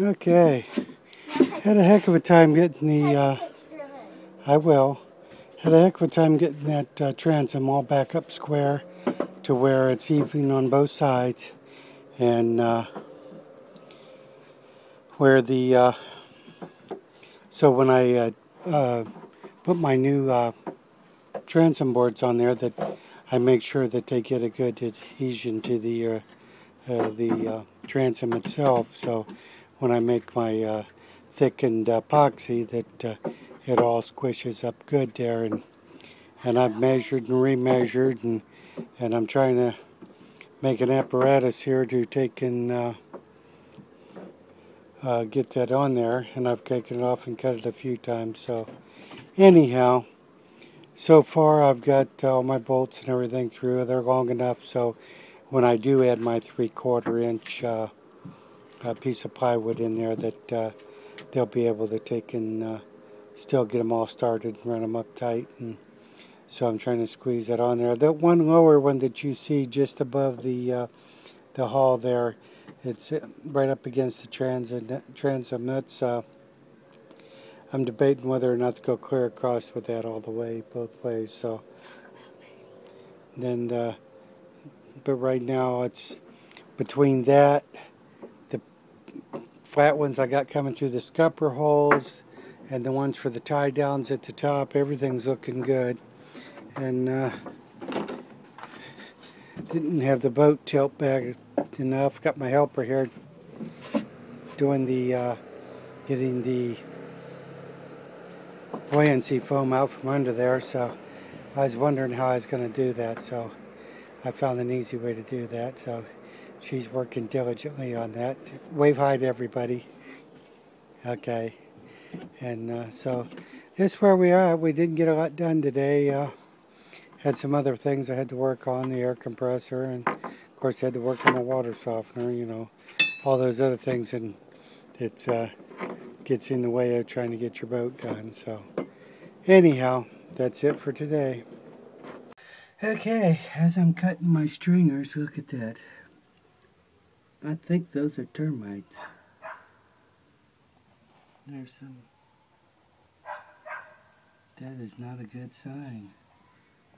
Okay. Had a heck of a time getting the, uh, I will. Had a heck of a time getting that uh, transom all back up square to where it's even on both sides. And uh, where the, uh, so when I uh, uh, put my new uh, transom boards on there that I make sure that they get a good adhesion to the, the uh, transom itself. So when I make my uh, thickened epoxy that uh, it all squishes up good there and and I've measured and remeasured and and I'm trying to make an apparatus here to take and uh, uh, get that on there and I've taken it off and cut it a few times so anyhow so far I've got all my bolts and everything through. They're long enough so when I do add my three quarter inch a piece of plywood in there that uh, they'll be able to take and uh, still get them all started and run them up tight. And so I'm trying to squeeze that on there. That one lower one that you see just above the uh, the hall there, it's uh, right up against the transom. transom. That's, uh, I'm debating whether or not to go clear across with that all the way, both ways. So then, the, but right now it's between that flat ones I got coming through the scupper holes and the ones for the tie downs at the top. Everything's looking good. And uh, didn't have the boat tilt back enough. Got my helper here doing the uh, getting the buoyancy foam out from under there. So I was wondering how I was going to do that. So I found an easy way to do that. So she's working diligently on that. Wave hi to everybody. Okay. And uh, so this is where we are. We didn't get a lot done today. Uh, had some other things I had to work on, the air compressor, and of course had to work on the water softener, you know, all those other things and it uh, gets in the way of trying to get your boat done. So anyhow, that's it for today. Okay, as I'm cutting my stringers, look at that. I think those are termites. There's some. That is not a good sign.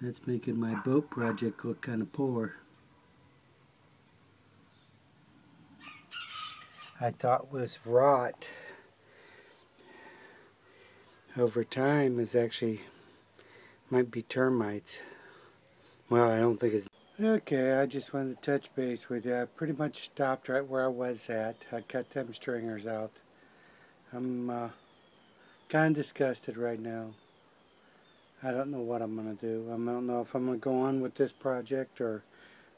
That's making my boat project look kind of poor. I thought was rot over time is actually might be termites. Well, I don't think it's Okay, I just wanted to touch base with you. I pretty much stopped right where I was at. I cut them stringers out. I'm uh, kind of disgusted right now. I don't know what I'm going to do. I don't know if I'm going to go on with this project or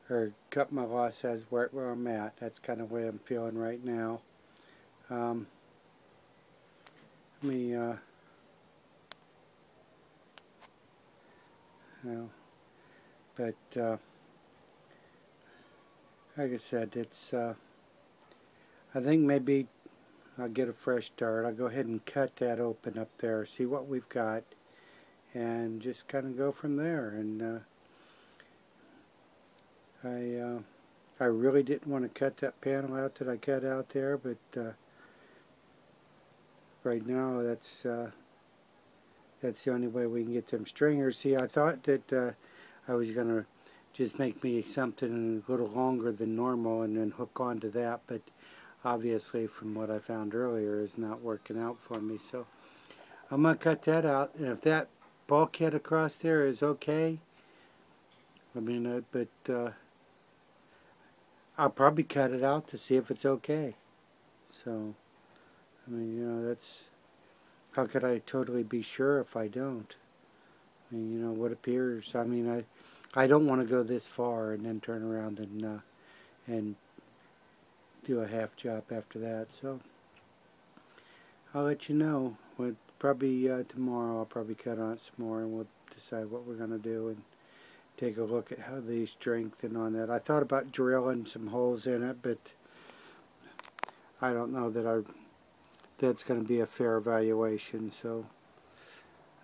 or cut my losses where, where I'm at. That's kind of way I'm feeling right now. Um, let me, uh, but, uh, like I said, it's, uh, I think maybe I'll get a fresh start. I'll go ahead and cut that open up there, see what we've got, and just kind of go from there. And uh, I, uh, I really didn't want to cut that panel out that I cut out there, but uh, right now that's uh, that's the only way we can get them stringers. See, I thought that uh, I was going to just make me something a little longer than normal and then hook onto that. But obviously from what I found earlier is not working out for me. So I'm going to cut that out. And if that bulkhead across there is okay I mean uh, but uh, I'll probably cut it out to see if it's okay. So I mean you know that's how could I totally be sure if I don't? I mean you know what appears I mean I I don't want to go this far and then turn around and uh, and do a half job after that. So I'll let you know. We'll probably uh, tomorrow I'll probably cut on it some more and we'll decide what we're going to do and take a look at how they strengthen on that. I thought about drilling some holes in it, but I don't know that I that's going to be a fair evaluation. So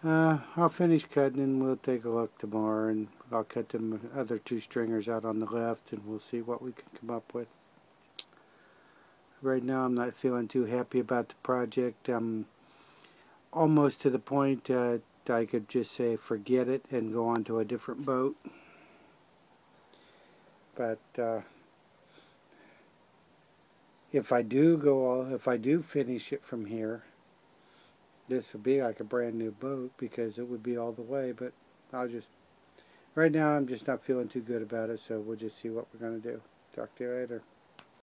uh, I'll finish cutting and we'll take a look tomorrow and I'll cut the other two stringers out on the left and we'll see what we can come up with. right now I'm not feeling too happy about the project. I'm almost to the point uh, I could just say forget it and go on to a different boat. But uh, if I do go, if I do finish it from here, this would be like a brand new boat because it would be all the way. But I'll just, right now I'm just not feeling too good about it, so we'll just see what we're going to do. Talk to you later.